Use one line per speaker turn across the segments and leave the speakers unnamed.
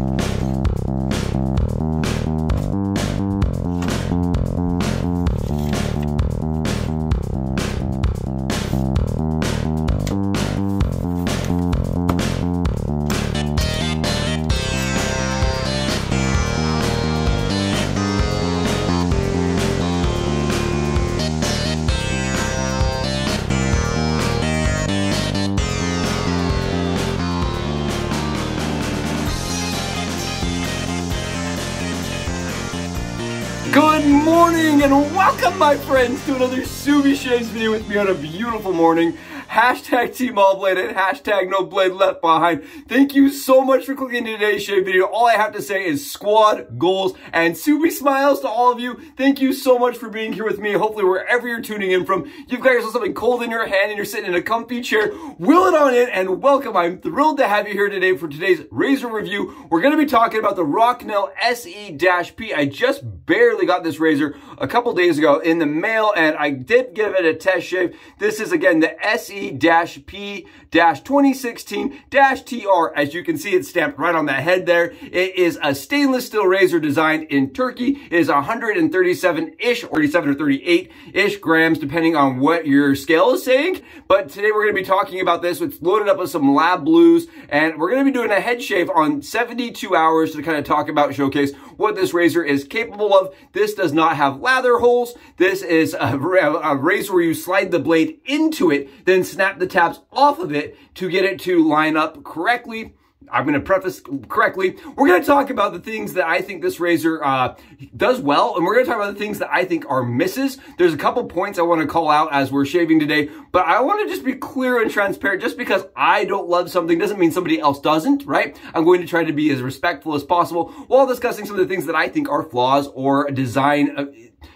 Good another Subie Shaves video with me on a beautiful morning. Hashtag Team All Blade and hashtag No Blade Left Behind. Thank you so much for clicking today's shave video. All I have to say is squad goals and Subie smiles to all of you. Thank you so much for being here with me. Hopefully wherever you're tuning in from, you've got yourself something cold in your hand and you're sitting in a comfy chair. Will it on in and welcome. I'm thrilled to have you here today for today's razor review. We're going to be talking about the Rocnel SE-P. I just barely got this razor a couple days ago in the mail and I did give it a test shave. This is again the SE P P-2016-TR. As you can see, it's stamped right on the head there. It is a stainless steel razor designed in Turkey. It is 137-ish, 37 or 38-ish grams, depending on what your scale is saying. But today we're going to be talking about this. It's loaded up with some lab blues, and we're going to be doing a head shave on 72 hours to kind of talk about, showcase what this razor is capable of. This does not have lather holes. This is a, a razor where you slide the blade into it, then snap the tabs off of it to get it to line up correctly. I'm going to preface correctly. We're going to talk about the things that I think this razor uh, does well, and we're going to talk about the things that I think are misses. There's a couple points I want to call out as we're shaving today, but I want to just be clear and transparent. Just because I don't love something doesn't mean somebody else doesn't, right? I'm going to try to be as respectful as possible while discussing some of the things that I think are flaws or design uh,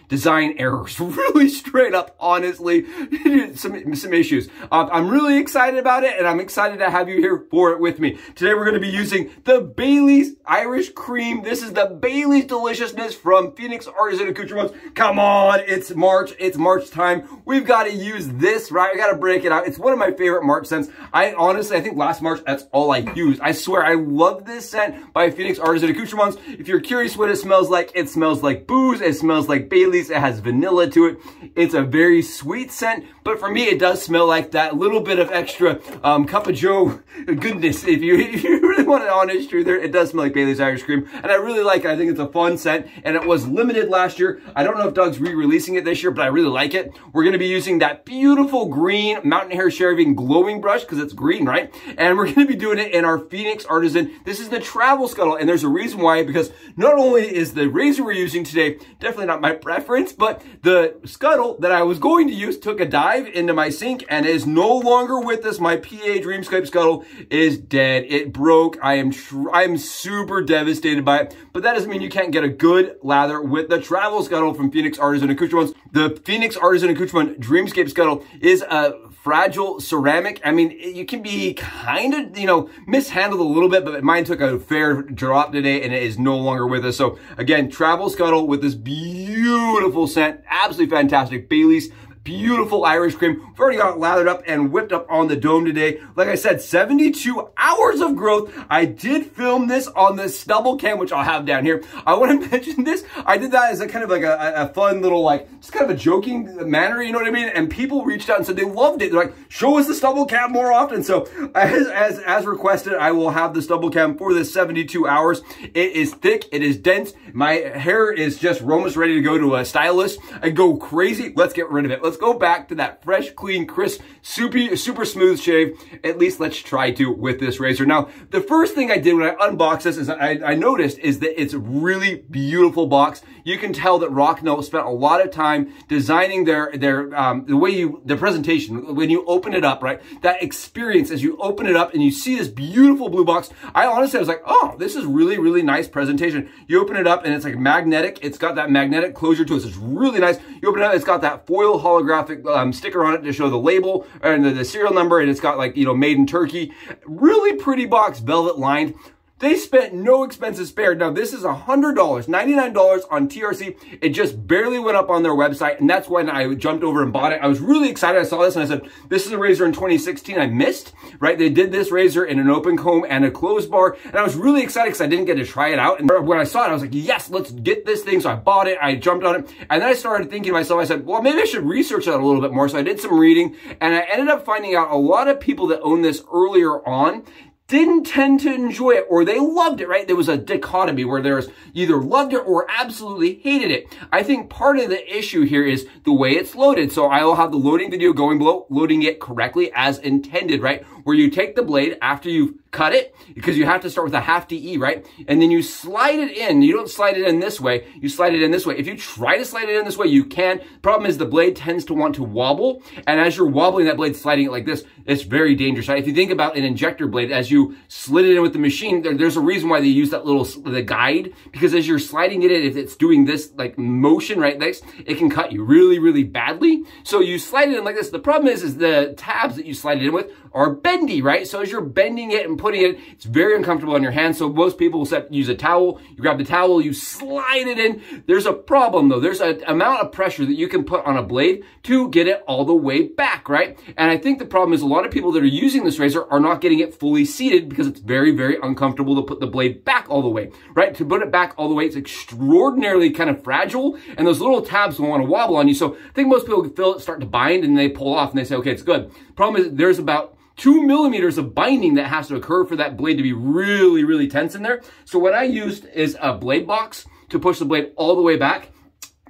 design errors. Really straight up, honestly, some, some issues. Uh, I'm really excited about it, and I'm excited to have you here for it with me. Today, we're going to be using the Bailey's Irish Cream. This is the Bailey's Deliciousness from Phoenix Artisan Accoutrements. Come on, it's March. It's March time. We've got to use this, right? I got to break it out. It's one of my favorite March scents. I honestly, I think last March, that's all I used. I swear, I love this scent by Phoenix Artisan Accoutrements. If you're curious what it smells like, it smells like booze. It smells like Bailey's. It has vanilla to it. It's a very sweet scent, but for me, it does smell like that little bit of extra um, cup of joe goodness. If you, if you really want an honest truth there, it does smell like Bailey's Irish Cream, and I really like it. I think it's a fun scent, and it was limited last year. I don't know if Doug's re-releasing it this year, but I really like it. We're going to be using that beautiful green Mountain Hare Shaving glowing brush, because it's green, right? And we're going to be doing it in our Phoenix Artisan. This is the Travel Scuttle, and there's a reason why, because not only is the razor we're using today definitely not my preference, but the scuttle that I was going to use took a dive into my sink and is no longer with us. My PA Dreamscape scuttle is dead. It broke. I am I am super devastated by it, but that doesn't mean you can't get a good lather with the travel scuttle from Phoenix Artisan Accoutrements. The Phoenix Artisan Accoutrement Dreamscape scuttle is a fragile ceramic. I mean, you can be kind of, you know, mishandled a little bit, but mine took a fair drop today and it is no longer with us. So again, travel scuttle with this beautiful scent, absolutely fantastic. Bailey's beautiful Irish cream. We've already got it lathered up and whipped up on the dome today. Like I said, 72 hours of growth. I did film this on the stubble cam, which I'll have down here. I want to mention this. I did that as a kind of like a, a fun little, like, just kind of a joking manner, you know what I mean? And people reached out and said they loved it. They're like, show us the stubble cam more often. So as, as, as requested, I will have the stubble cam for this 72 hours. It is thick. It is dense. My hair is just almost ready to go to a stylist and go crazy. Let's get rid of it. Let's let's go back to that fresh, clean, crisp, super, super smooth shave. At least let's try to with this razor. Now, the first thing I did when I unboxed this is I, I noticed is that it's a really beautiful box. You can tell that Rocnel spent a lot of time designing their, their, um, the way you, the presentation, when you open it up, right? That experience as you open it up and you see this beautiful blue box. I honestly was like, oh, this is really, really nice presentation. You open it up and it's like magnetic. It's got that magnetic closure to it. So it's really nice. You open it up, it's got that foil holographic holographic um, sticker on it to show the label and the, the serial number, and it's got like, you know, made in Turkey. Really pretty box, velvet lined. They spent no expenses spared. Now, this is $100, $99 on TRC. It just barely went up on their website, and that's when I jumped over and bought it. I was really excited. I saw this and I said, this is a razor in 2016 I missed, right? They did this razor in an open comb and a closed bar, and I was really excited because I didn't get to try it out. And when I saw it, I was like, yes, let's get this thing. So I bought it, I jumped on it, and then I started thinking to myself, I said, well, maybe I should research that a little bit more. So I did some reading, and I ended up finding out a lot of people that own this earlier on didn't tend to enjoy it or they loved it, right? There was a dichotomy where there's either loved it or absolutely hated it. I think part of the issue here is the way it's loaded. So I will have the loading video going below, loading it correctly as intended, right? Where you take the blade after you've cut it because you have to start with a half DE, right? And then you slide it in. You don't slide it in this way. You slide it in this way. If you try to slide it in this way, you can. Problem is the blade tends to want to wobble. And as you're wobbling that blade, sliding it like this, it's very dangerous? If you think about an injector blade, as you slid it in with the machine, there, there's a reason why they use that little, the guide, because as you're sliding it in, if it's doing this like motion, right, this, it can cut you really, really badly. So you slide it in like this. The problem is, is the tabs that you slide it in with are bendy, right? So as you're bending it and putting it, it's very uncomfortable on your hands. So most people will set, use a towel. You grab the towel, you slide it in. There's a problem though. There's an amount of pressure that you can put on a blade to get it all the way back, right? And I think the problem is a lot of people that are using this razor are not getting it fully seated because it's very, very uncomfortable to put the blade back all the way, right? To put it back all the way, it's extraordinarily kind of fragile and those little tabs will want to wobble on you. So I think most people feel it start to bind and they pull off and they say, okay, it's good. Problem is there's about two millimeters of binding that has to occur for that blade to be really, really tense in there. So what I used is a blade box to push the blade all the way back.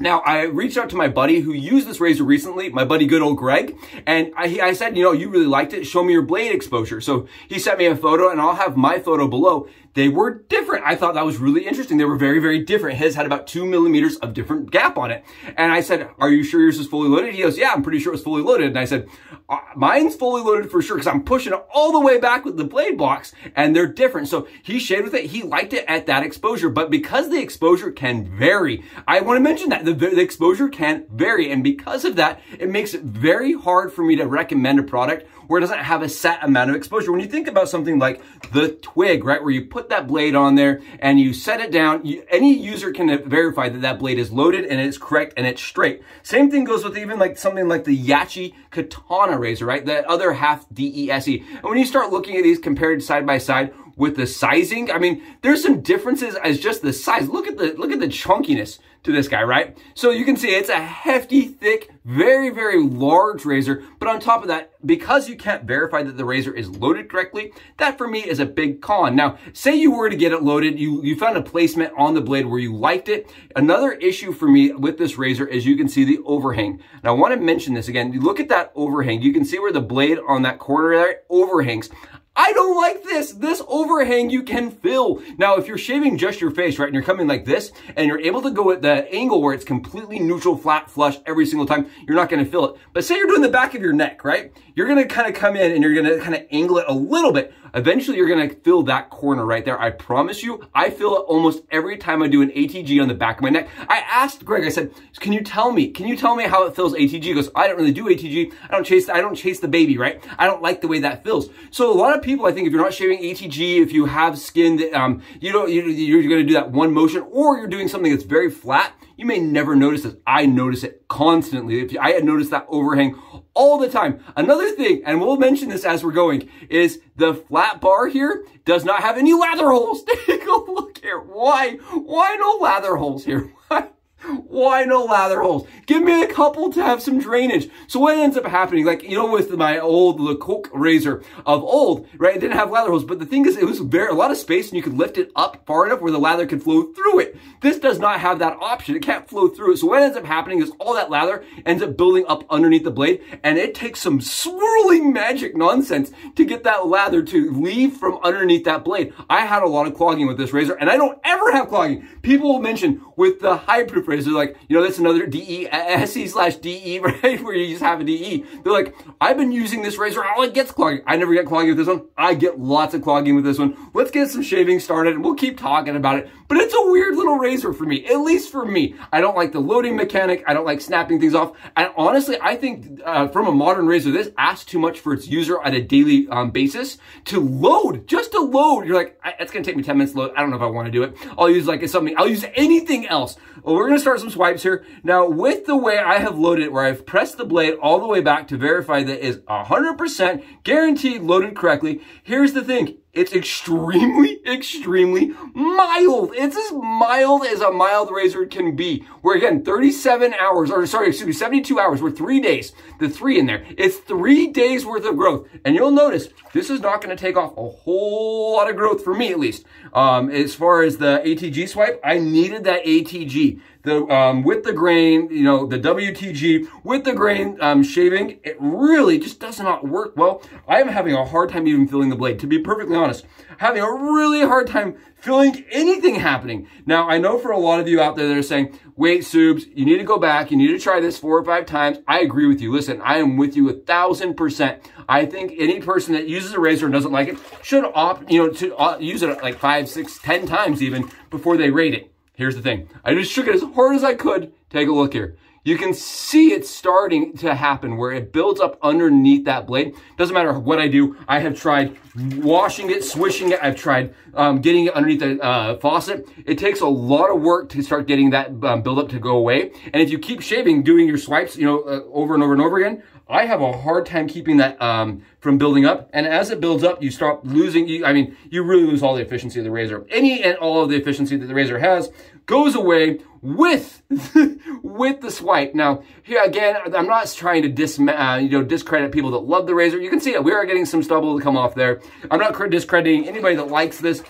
Now, I reached out to my buddy who used this razor recently, my buddy good old Greg, and I, I, said, you know, you really liked it. Show me your blade exposure. So he sent me a photo and I'll have my photo below they were different. I thought that was really interesting. They were very, very different. His had about two millimeters of different gap on it. And I said, are you sure yours is fully loaded? He goes, yeah, I'm pretty sure it's fully loaded. And I said, uh, mine's fully loaded for sure because I'm pushing it all the way back with the blade box and they're different. So he shaved with it. He liked it at that exposure, but because the exposure can vary, I want to mention that the, the exposure can vary. And because of that, it makes it very hard for me to recommend a product where it doesn't have a set amount of exposure. When you think about something like the twig, right, where you put that blade on there and you set it down, you, any user can verify that that blade is loaded and it's correct and it's straight. Same thing goes with even like something like the Yachi Katana razor, right? That other half DESE. And when you start looking at these compared side by side, with the sizing. I mean, there's some differences as just the size. Look at the look at the chunkiness to this guy, right? So you can see it's a hefty, thick, very, very large razor. But on top of that, because you can't verify that the razor is loaded correctly, that for me is a big con. Now, say you were to get it loaded, you, you found a placement on the blade where you liked it. Another issue for me with this razor is you can see the overhang. Now, I want to mention this again. You look at that overhang. You can see where the blade on that corner there overhangs. I don't like this. This overhang you can fill. Now, if you're shaving just your face, right, and you're coming like this, and you're able to go at the angle where it's completely neutral, flat, flush every single time, you're not going to fill it. But say you're doing the back of your neck, right? You're going to kind of come in and you're going to kind of angle it a little bit. Eventually, you're going to fill that corner right there. I promise you, I fill it almost every time I do an ATG on the back of my neck. I asked Greg, I said, can you tell me, can you tell me how it fills ATG? He goes, I don't really do ATG. I don't chase, I don't chase the baby, right? I don't like the way that feels. So a lot of people, I think if you're not shaving ATG, if you have skin that, um, you don't, you, you're going to do that one motion or you're doing something that's very flat, you may never notice this. I notice it constantly. If I had noticed that overhang all the time. Another thing, and we'll mention this as we're going, is the flat bar here does not have any lather holes. Take a look here. Why? Why no lather holes here? Why? No lather holes? Give me a couple to have some drainage. So what ends up happening, like, you know, with my old Lecoq razor of old, right, it didn't have lather holes, but the thing is, it was very, a lot of space and you could lift it up far enough where the lather could flow through it. This does not have that option. It can't flow through it. So what ends up happening is all that lather ends up building up underneath the blade and it takes some swirling magic nonsense to get that lather to leave from underneath that blade. I had a lot of clogging with this razor and I don't ever have clogging. People will mention with the high proof razor. Like, you know, that's another DE, SE slash DE, right? Where you just have a DE. They're like, I've been using this razor. All it gets clogging. I never get clogging with this one. I get lots of clogging with this one. Let's get some shaving started and we'll keep talking about it. But it's a weird little razor for me, at least for me. I don't like the loading mechanic. I don't like snapping things off. And honestly, I think uh, from a modern razor, this asks too much for its user on a daily um, basis to load, just to load. You're like, it's going to take me 10 minutes to load. I don't know if I want to do it. I'll use like something, I'll use anything else. Well, we're going to start some swipes here. Now, with the way I have loaded it, where I've pressed the blade all the way back to verify that is 100% guaranteed loaded correctly, here's the thing. It's extremely, extremely mild. It's as mild as a mild razor can be. We're again, 37 hours, or sorry, excuse me, 72 hours. We're three days. The three in there. It's three days worth of growth. And you'll notice this is not going to take off a whole lot of growth for me, at least. Um, as far as the ATG swipe, I needed that ATG the um, with the grain, you know, the WTG with the grain um, shaving, it really just does not work well. I am having a hard time even feeling the blade, to be perfectly honest. Having a really hard time feeling anything happening. Now, I know for a lot of you out there that are saying, wait, Subs, you need to go back, you need to try this four or five times. I agree with you. Listen, I am with you a thousand percent. I think any person that uses a razor and doesn't like it should opt, you know, to uh, use it like five, six, ten times even before they rate it. Here's the thing. I just shook it as hard as I could. Take a look here. You can see it starting to happen where it builds up underneath that blade. Doesn't matter what I do. I have tried washing it, swishing it. I've tried um, getting it underneath the uh, faucet. It takes a lot of work to start getting that um, buildup to go away. And if you keep shaving, doing your swipes, you know, uh, over and over and over again, I have a hard time keeping that um, from building up. And as it builds up, you start losing, you, I mean, you really lose all the efficiency of the razor. Any and all of the efficiency that the razor has goes away with, with the swipe. Now, here again, I'm not trying to dis, uh, you know, discredit people that love the razor. You can see it. We are getting some stubble to come off there. I'm not discrediting anybody that likes this.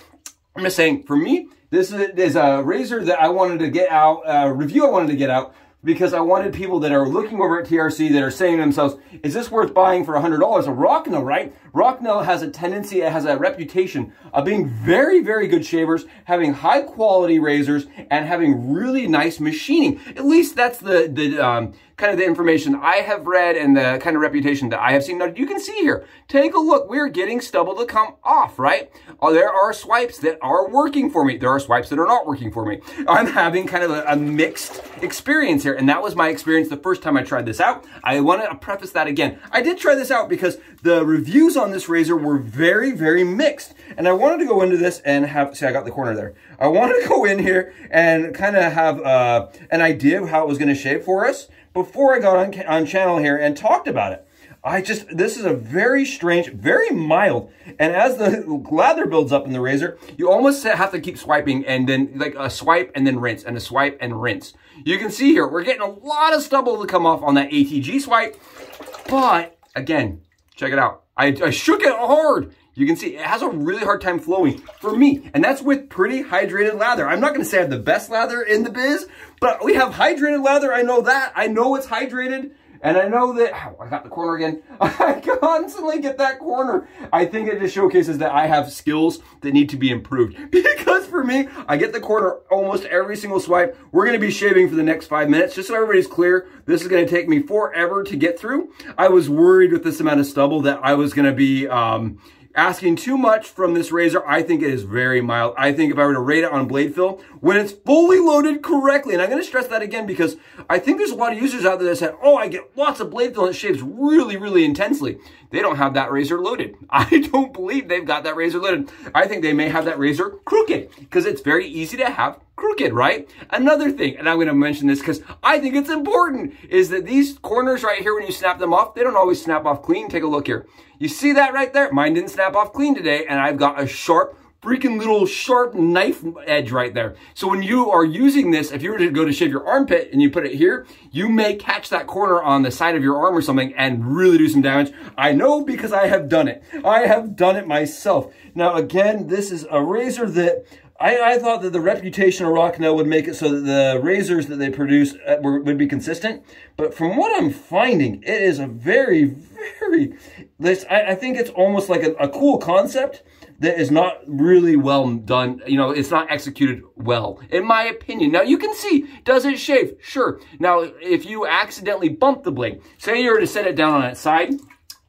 I'm just saying, for me, this is, is a razor that I wanted to get out, a uh, review I wanted to get out because I wanted people that are looking over at TRC that are saying to themselves, is this worth buying for $100? A Rocnel, right? Rocnel has a tendency, it has a reputation of being very, very good shavers, having high quality razors, and having really nice machining. At least that's the, the um, kind of the information I have read and the kind of reputation that I have seen. Now, you can see here, take a look. We're getting stubble to come off, right? Oh, there are swipes that are working for me. There are swipes that are not working for me. I'm having kind of a, a mixed experience here. And that was my experience the first time I tried this out. I want to preface that again. I did try this out because the reviews on this razor were very, very mixed. And I wanted to go into this and have, see, I got the corner there. I wanted to go in here and kind of have uh, an idea of how it was going to shave for us before I got on, on channel here and talked about it. I just, this is a very strange, very mild. And as the lather builds up in the razor, you almost have to keep swiping and then like a swipe and then rinse and a swipe and rinse. You can see here, we're getting a lot of stubble to come off on that ATG swipe. But again, check it out. I, I shook it hard. You can see it has a really hard time flowing for me. And that's with pretty hydrated lather. I'm not to say I have the best lather in the biz, but we have hydrated lather. I know that. I know it's hydrated. And I know that, oh, I got the corner again. I constantly get that corner. I think it just showcases that I have skills that need to be improved. Because for me, I get the corner almost every single swipe. We're going to be shaving for the next five minutes. Just so everybody's clear, this is going to take me forever to get through. I was worried with this amount of stubble that I was going to be, um, asking too much from this razor. I think it is very mild. I think if I were to rate it on blade fill, when it's fully loaded correctly, and I'm going to stress that again because I think there's a lot of users out there that said, oh, I get lots of blade fill and it shaves really, really intensely. They don't have that razor loaded. I don't believe they've got that razor loaded. I think they may have that razor crooked because it's very easy to have crooked, right? Another thing, and I'm going to mention this because I think it's important, is that these corners right here, when you snap them off, they don't always snap off clean. Take a look here. You see that right there? Mine didn't snap off clean today, and I've got a sharp freaking little sharp knife edge right there. So when you are using this, if you were to go to shave your armpit and you put it here, you may catch that corner on the side of your arm or something and really do some damage. I know because I have done it. I have done it myself. Now again, this is a razor that I, I, thought that the reputation of Rocnel would make it so that the razors that they produce uh, were, would be consistent. But from what I'm finding, it is a very, very, this, I, I think it's almost like a, a cool concept, that is not really well done. You know, it's not executed well, in my opinion. Now, you can see, does it shave? Sure. Now, if you accidentally bump the blade, say you were to set it down on its side,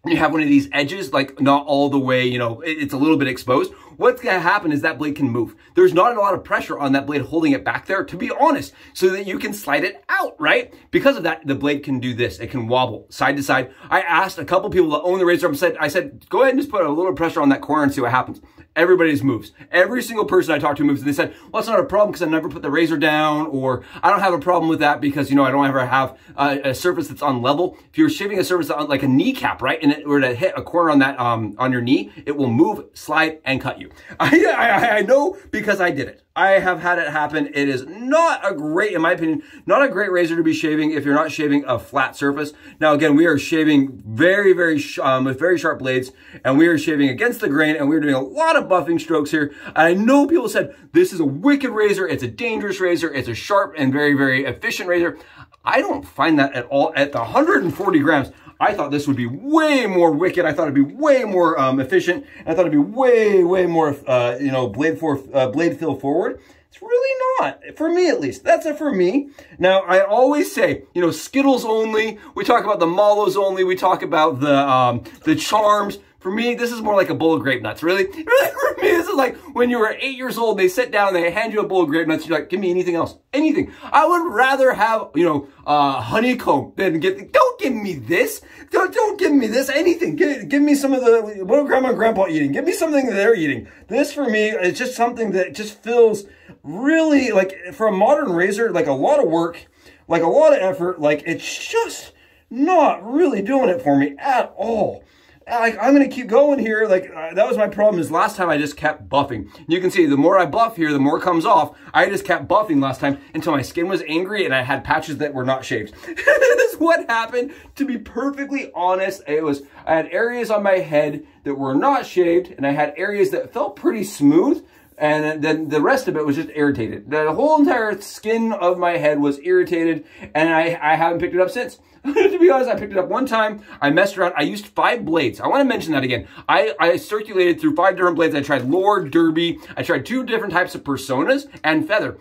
you have one of these edges, like not all the way, you know, it's a little bit exposed. What's going to happen is that blade can move. There's not a lot of pressure on that blade holding it back there, to be honest, so that you can slide it out, right? Because of that, the blade can do this. It can wobble side to side. I asked a couple people that own the razor, I said, I said, go ahead and just put a little pressure on that corner and see what happens. Everybody's moves. Every single person I talked to moves. And they said, well, it's not a problem because I never put the razor down or I don't have a problem with that because, you know, I don't ever have a, surface that's on level. If you're shaving a surface on like a kneecap, right? And it were to hit a corner on that, um, on your knee, it will move, slide, and cut you. I, I, I know because I did it. I have had it happen. It is not a great, in my opinion, not a great razor to be shaving if you're not shaving a flat surface. Now, again, we are shaving very, very, um, with very sharp blades, and we are shaving against the grain, and we're doing a lot of buffing strokes here. And I know people said, this is a wicked razor, it's a dangerous razor, it's a sharp and very, very efficient razor. I don't find that at all. At the 140 grams, I thought this would be way more wicked. I thought it'd be way more um, efficient. I thought it'd be way, way more, uh, you know, blade for uh, blade fill forward. It's really not, for me at least. That's it for me. Now, I always say, you know, Skittles only. We talk about the Malos only. We talk about the um, the Charms. For me, this is more like a bowl of grape nuts. Really, really for me, this is like when you were eight years old, they sit down, they hand you a bowl of grape nuts, you're like, give me anything else, anything. I would rather have, you know, uh, honeycomb than get, don't give me this. Don't, don't give me this, anything. Give, give me some of the, what are grandma and grandpa eating? Give me something that they're eating. This for me is just something that just feels really like, for a modern razor, like a lot of work, like a lot of effort, like it's just not really doing it for me at all like, I'm to keep going here. Like, uh, that was my problem is last time I just kept buffing. You can see the more I buff here, the more comes off. I just kept buffing last time until my skin was angry and I had patches that were not shaved. this is what happened. To be perfectly honest, it was, I had areas on my head that were not shaved and I had areas that felt pretty smooth and then the rest of it was just irritated. The whole entire skin of my head was irritated, and I, I haven't picked it up since. to be honest, I picked it up one time. I messed around. I used five blades. I want to mention that again. I, I circulated through five different blades. I tried Lord, Derby. I tried two different types of Personnas and feather.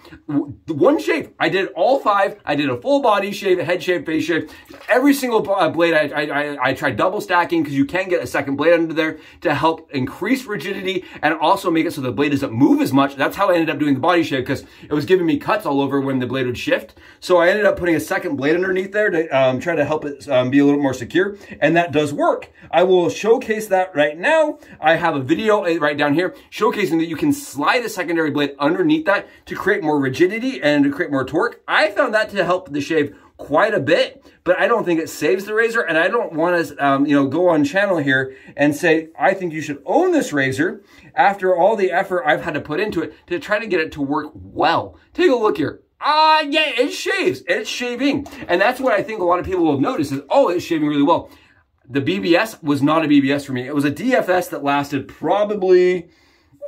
One shave. I did all five. I did a full body shave, a head shave, face shave. Every single uh, blade, I, I, I tried double stacking because you can get a second blade under there to help increase rigidity and also make it so the blade doesn't move as much. That's how I ended up doing the body shave because it was giving me cuts all over when the blade would shift. So I ended up putting a second blade underneath there to um, try to help it um, be a little more secure. And that does work. I will showcase that right now. I have a video uh, right down here showcasing that you can slide a secondary blade underneath that to create more rigidity and to create more torque. I found that to help the shave quite a bit, but I don't think it saves the razor. And I don't want to, um, you know, go on channel here and say, I think you should own this razor after all the effort I've had to put into it to try to get it to work well. Take a look here. Ah, yeah, it shaves. It's shaving. And that's what I think a lot of people have noticed is, oh, it's shaving really well. The BBS was not a BBS for me. It was a DFS that lasted probably,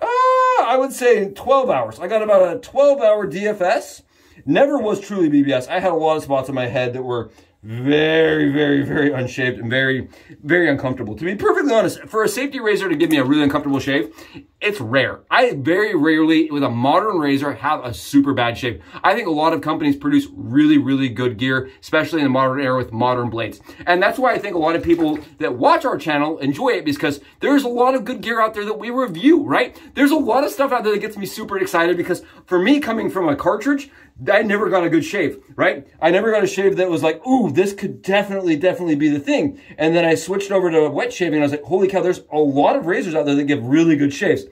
uh, I would say 12 hours. I got about a 12 hour DFS. Never was truly BBS. I had a lot of spots on my head that were very, very, very unshaved and very, very uncomfortable. To be perfectly honest, for a safety razor to give me a really uncomfortable shave, it's rare. I very rarely, with a modern razor, have a super bad shave. I think a lot of companies produce really, really good gear, especially in the modern era with modern blades. And that's why I think a lot of people that watch our channel enjoy it because there's a lot of good gear out there that we review, right? There's a lot of stuff out there that gets me super excited because for me, coming from a cartridge, I never got a good shave, right? I never got a shave that was like, ooh, this could definitely, definitely be the thing. And then I switched over to wet shaving and I was like, holy cow, there's a lot of razors out there that give really good shaves.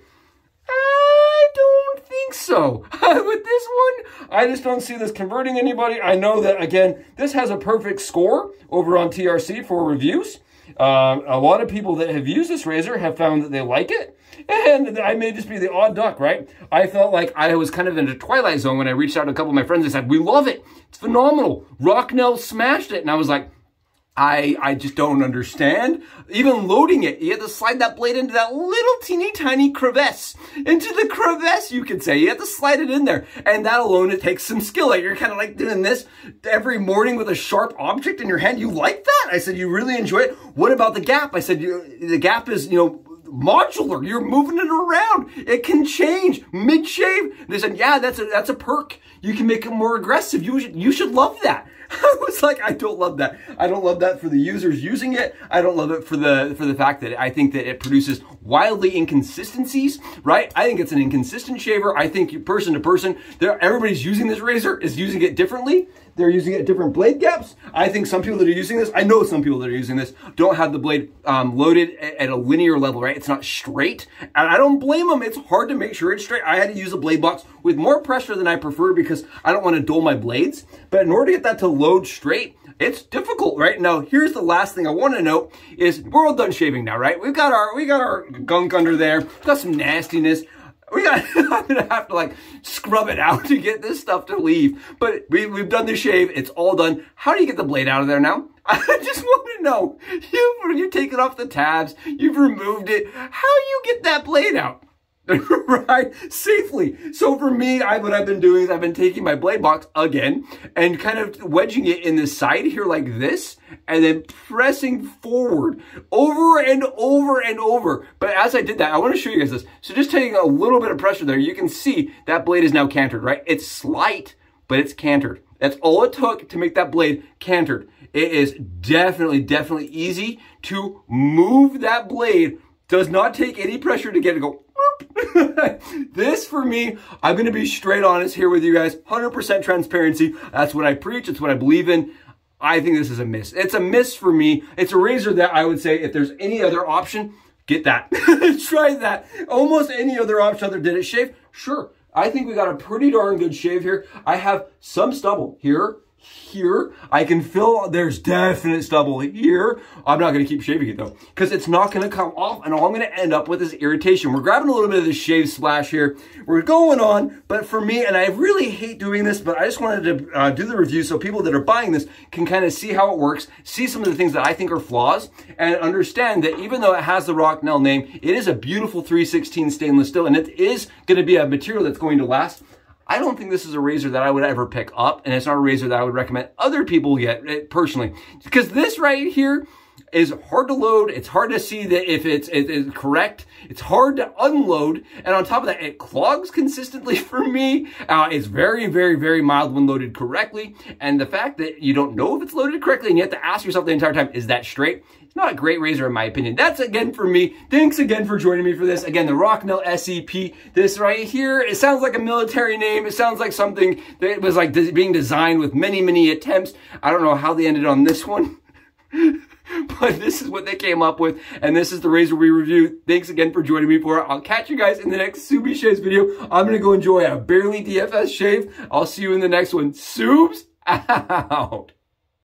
So. With this one, I just don't see this converting anybody. I know that, again, this has a perfect score over on TRC for reviews. Um, a lot of people that have used this razor have found that they like it. And I may just be the odd duck, right? I felt like I was kind of in a twilight zone when I reached out to a couple of my friends. They said, we love it. It's phenomenal. Rocnel smashed it. And I was like, I, I just don't understand. Even loading it, you have to slide that blade into that little teeny tiny crevice. Into the crevice, you could say. You have to slide it in there. And that alone, it takes some skill. Like you're kind of like doing this every morning with a sharp object in your hand. You like that? I said, you really enjoy it? What about the gap? I said, the gap is, you know, modular. You're moving it around. It can change mid-shave. They said, yeah, that's a, that's a perk. You can make it more aggressive. You should, you should love that. I was like, I don't love that. I don't love that for the users using it. I don't love it for the for the fact that I think that it produces wildly inconsistencies, right? I think it's an inconsistent shaver. I think person to person, everybody's using this razor is using it differently. They're using it at different blade gaps. I think some people that are using this, I know some people that are using this, don't have the blade um, loaded at a linear level, right? It's not straight. And I don't blame them. It's hard to make sure it's straight. I had to use a blade box with more pressure than I prefer because I don't want to dull my blades. But in order to get that to load straight, it's difficult, right? Now, here's the last thing I want to note is we're all done shaving now, right? We've got our, we got our gunk under there. We've got some nastiness we got, I'm gonna have to like scrub it out to get this stuff to leave. But we, we've done the shave. It's all done. How do you get the blade out of there now? I just want to know. You, you take it off the tabs. You've removed it. How do you get that blade out? right? Safely. So for me, I, what I've been doing is I've been taking my blade box again and kind of wedging it in the side here like this and then pressing forward over and over and over. But as I did that, I want to show you guys this. So just taking a little bit of pressure there, you can see that blade is now cantered, right? It's slight, but it's cantered. That's all it took to make that blade cantered. It is definitely, definitely easy to move that blade. Does not take any pressure to get it go this for me, I'm going to be straight honest here with you guys. 100% transparency. That's what I preach. It's what I believe in. I think this is a miss. It's a miss for me. It's a razor that I would say if there's any other option, get that. Try that. Almost any other option other did it shave? Sure. I think we got a pretty darn good shave here. I have some stubble here here. I can feel there's definite stubble here. I'm not going to keep shaving it though, because it's not going to come off and all I'm going to end up with is irritation. We're grabbing a little bit of the shave splash here. We're going on, but for me, and I really hate doing this, but I just wanted to uh, do the review so people that are buying this can kind of see how it works, see some of the things that I think are flaws, and understand that even though it has the Rocnel name, it is a beautiful 316 stainless steel, and it is going to be a material that's going to last I don't think this is a razor that I would ever pick up, and it's not a razor that I would recommend other people get eh, personally. Because this right here is hard to load. It's hard to see that if it's, it's correct. It's hard to unload. And on top of that, it clogs consistently for me. Uh, it's very, very, very mild when loaded correctly. And the fact that you don't know if it's loaded correctly and you have to ask yourself the entire time, is that straight? It's not a great razor in my opinion. That's again for me. Thanks again for joining me for this. Again, the Rocnel SEP. This right here, it sounds like a military name. It sounds like something that was like being designed with many, many attempts. I don't know how they ended on this one. but this is what they came up with, and this is the razor we reviewed. Thanks again for joining me for it. I'll catch you guys in the next Subie Shaves video. I'm gonna go enjoy a barely DFS shave. I'll see you in the next one. Subs out.